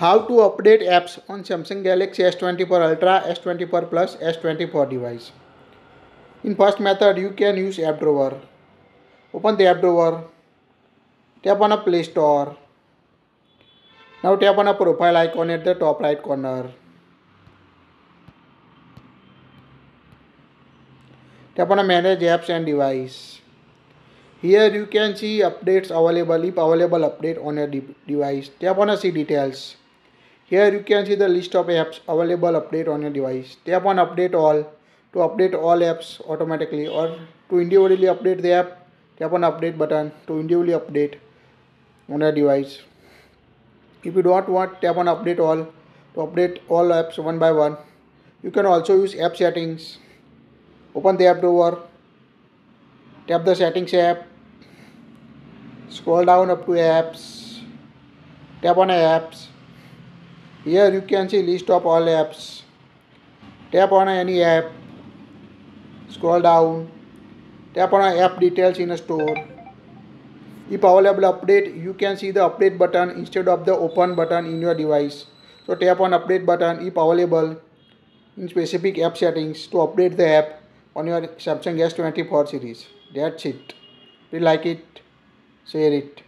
How to update apps on Samsung Galaxy S24 Ultra, S24 Plus, S24 device. In first method, you can use app drawer. Open the app drawer. Tap on a Play Store. Now tap on a profile icon at the top right corner. Tap on a manage apps and device. Here you can see updates available if available update on your de device. Tap on see details. Here you can see the list of apps available update on your device. Tap on update all to update all apps automatically or to individually update the app tap on update button to individually update on your device. If you don't want tap on update all to update all apps one by one. You can also use app settings. Open the app drawer. Tap the settings app. Scroll down up to apps. Tap on apps here you can see list of all apps. Tap on any app. Scroll down. Tap on app details in a store. If available update, you can see the update button instead of the open button in your device. So tap on update button if available in specific app settings to update the app on your Samsung S24 series. That's it. You like it, share it.